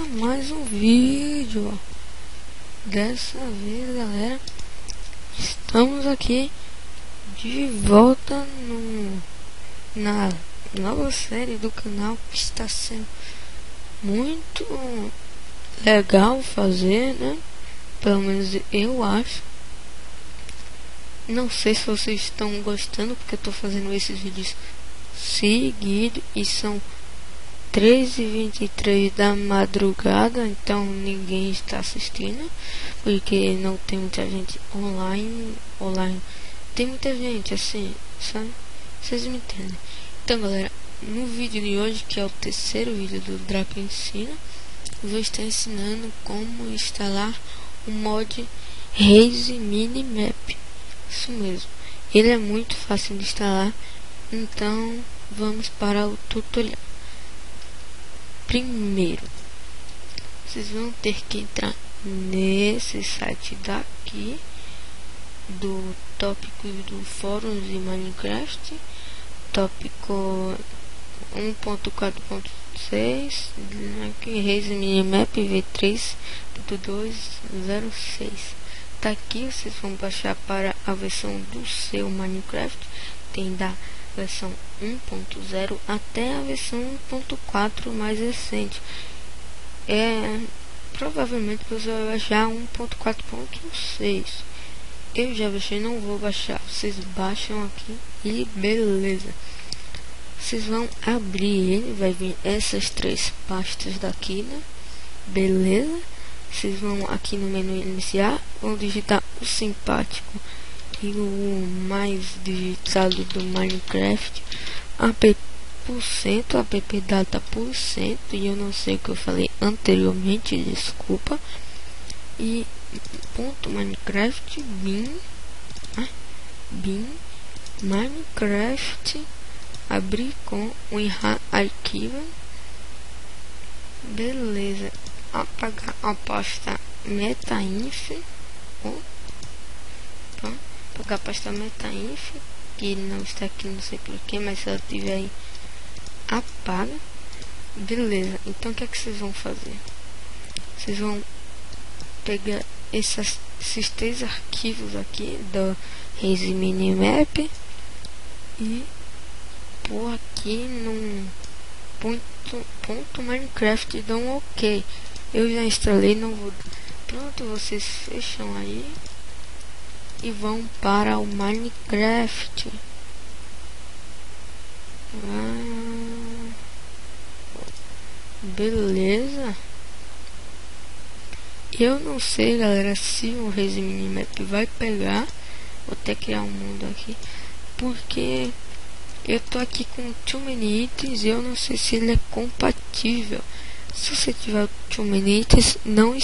mais um vídeo. Dessa vez, galera, estamos aqui de volta no, na nova série do canal que está sendo muito legal fazer, né? Pelo menos eu acho. Não sei se vocês estão gostando porque eu estou fazendo esses vídeos seguidos e são 13h23 da madrugada, então ninguém está assistindo, porque não tem muita gente online. Online tem muita gente assim, sabe? Vocês me entendem. Então, galera, no vídeo de hoje, que é o terceiro vídeo do Draco Ensina, vou estar ensinando como instalar o mod Raze Minimap. Isso mesmo. Ele é muito fácil de instalar, então vamos para o tutorial. Primeiro, vocês vão ter que entrar nesse site daqui do tópico do fórum de Minecraft, tópico 1.4.6, aqui Raise Minimap V3.206. Tá aqui, vocês vão baixar para a versão do seu Minecraft, tem da versão 1.0 até a versão 1.4 mais recente. É provavelmente você vai baixar 1.4.6. Eu já baixei, não vou baixar. Vocês baixam aqui e beleza. Vocês vão abrir ele, vai vir essas três pastas daqui, né? Beleza? Vocês vão aqui no menu iniciar, vão digitar o simpático o mais digitado do Minecraft app por cento, app data por cento e eu não sei o que eu falei anteriormente, desculpa. E ponto Minecraft bin ah, bin Minecraft abrir com o arquivo. Beleza. Apagar a pasta metainf oh, Pagar pasta metainf, que ele não está aqui, não sei porquê, mas se ela tiver aí, apaga. Beleza, então o que é que vocês vão fazer? Vocês vão pegar esses três arquivos aqui do Raze Minimap e pôr aqui num ponto, ponto Minecraft e dão um ok. Eu já instalei, não vou. Pronto, vocês fecham aí e vão para o Minecraft. Ah, beleza. Eu não sei, galera, se o Raze Minimap vai pegar. Vou até criar um mundo aqui. Porque eu tô aqui com Too Many Itens e eu não sei se ele é compatível. Se você tiver Too Many Itens, não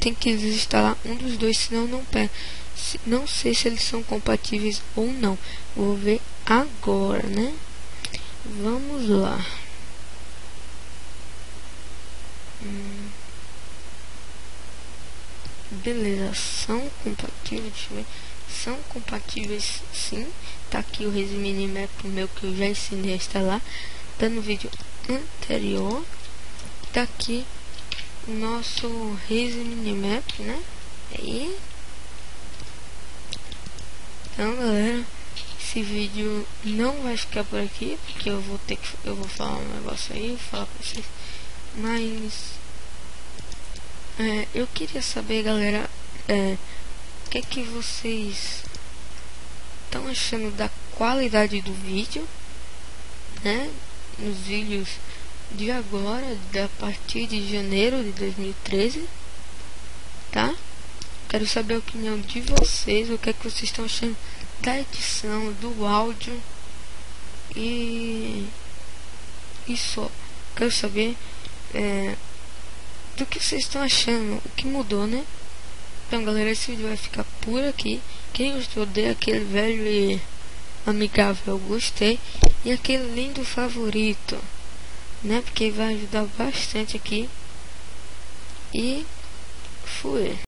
tem que desinstalar um dos dois, senão não pega. Não sei se eles são compatíveis ou não. Vou ver agora, né? Vamos lá. Hum. Beleza, são compatíveis, deixa eu ver. São compatíveis sim. Tá aqui o resumo Minimap meu que eu já ensinei a instalar. Tá no vídeo anterior. Tá aqui o nosso resumo Minimap, né? Aí então galera, esse vídeo não vai ficar por aqui, porque eu vou ter que eu vou falar um negócio aí, falar pra vocês. Mas é, eu queria saber, galera, é, o que é que vocês estão achando da qualidade do vídeo, né? Nos vídeos de agora, da partir de janeiro de 2013, tá? Quero saber a opinião de vocês, o que é que vocês estão achando da edição, do áudio e isso. Quero saber é, do que vocês estão achando, o que mudou, né? Então, galera, esse vídeo vai ficar por aqui. Quem gostou, dê aquele velho e amigável gostei e aquele lindo favorito, né? Porque vai ajudar bastante aqui. E fui.